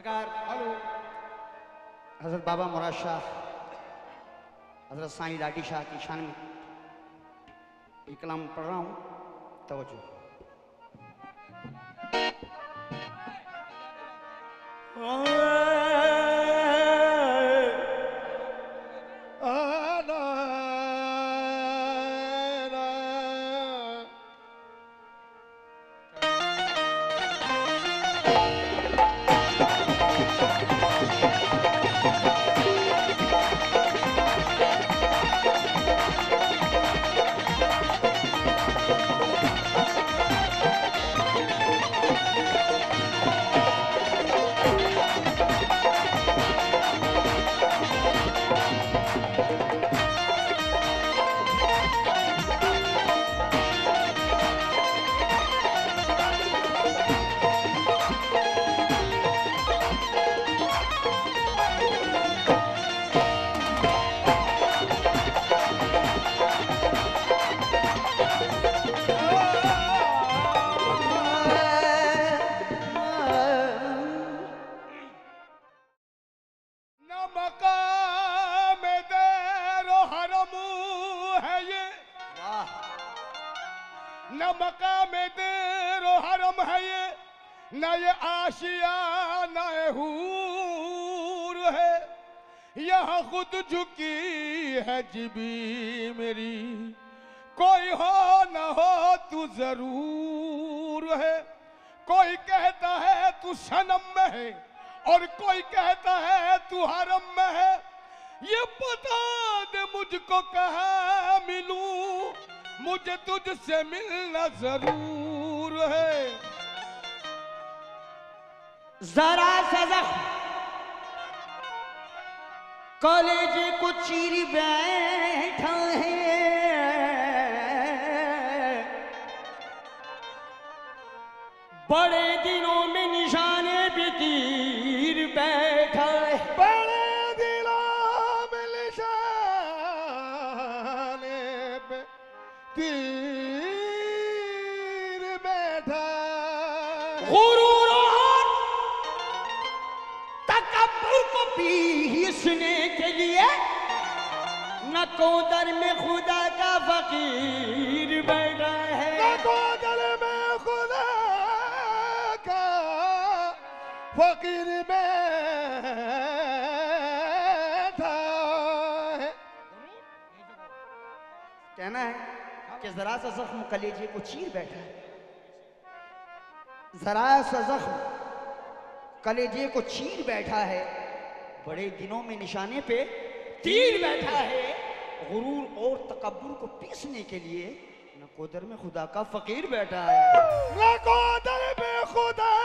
سرکار حضرت بابا مراد شاہ، حضرت سائیں لاڈی شاہ کی شان میں یہ کلام پڑھ رہا ہوں، توجہ۔ نہ مقام دیر و حرم ہے یہ، نہ یہ آشیانہ حور ہے۔ یہاں خود جھکی ہے جبی میری، کوئی ہو نہ ہو تو ضرور ہے۔ کوئی کہتا ہے تو سنم میں ہے اور کوئی کہتا ہے تو حرم میں ہے۔ یہ بتا دے مجھ کو کہاں ملوں۔ مجھے تجھ سے ملنا ضرور ہے۔ ذرا سا زخم۔ کالج کو چیری بیٹھا ہے۔ بڑے غرور تکبر کو پیسنے کے لیے نہ کودر میں خدا کا فقیر بیٹھا ہے۔ کو دل میں خدا کا فقیر بیٹھا ہے۔ کہنا ہے کہ ذرا سا زخم کلیجے کو چیر بیٹھا ہے۔ ذرا سا زخم۔ کلیجے کو چیر بیٹھا ہے۔ بڑے دنوں میں نشانے پہ تیر بیٹھا ہے۔ غرور اور تکبر کو پیسنے کے لیے نہ کودر میں خدا کا فقیر بیٹھا ہے۔ نہ کو دل میں خدا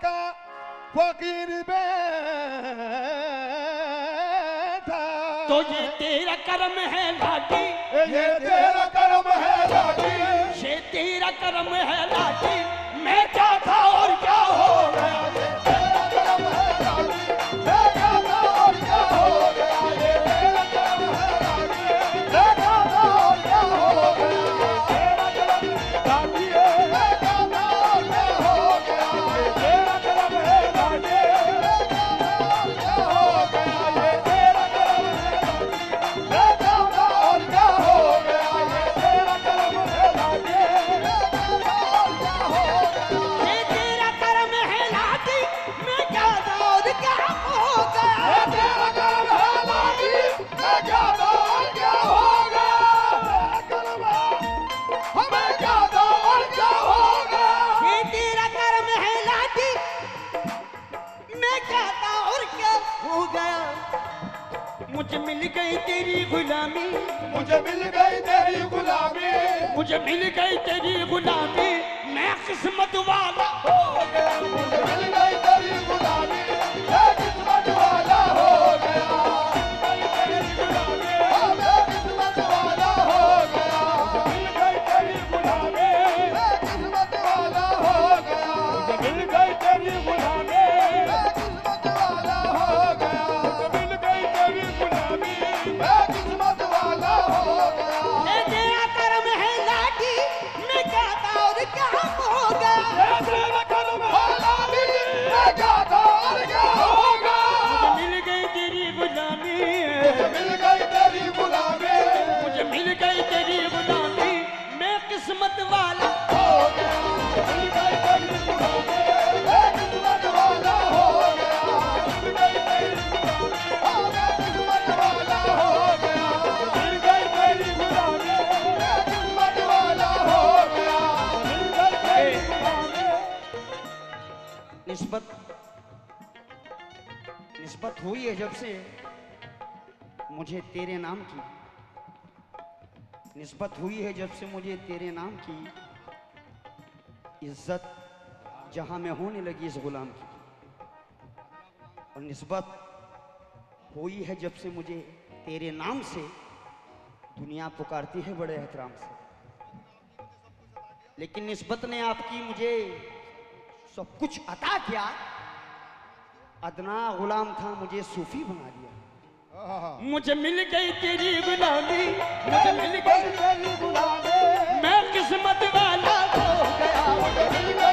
کا فقیر بیٹھا۔ تو یہ تیرا کرم ہے لاٹھی۔ یہ تیرا کرم ہے لاڈی یہ تیرا کرم ہے لاٹھی۔ میں گئی تیری غلامی۔ مجھے مل گئی تیری غلامی۔ مجھے مل گئی تیری غلامی۔ میں قسمت والا ہو گیا۔ مجھے مل گئی نسبت ہوئی ہے جب سے مجھے تیرے نام کی نسبت ہوئی ہے جب سے مجھے تیرے نام کی عزت جہاں میں ہونے لگی اس غلام کی۔ اور نسبت ہوئی ہے جب سے مجھے تیرے نام سے دنیا پکارتی ہے بڑے احترام سے۔ لیکن نسبت نے آپ کی مجھے سب کچھ عطا کیا ادنا غلام تھا مجھے صوفی بنا دیا۔ مجھے مل گئی تیری غلامی مجھے مل گئی تیری غلامی۔ میں قسمت والا ہو گیا۔ مجھے مل گئی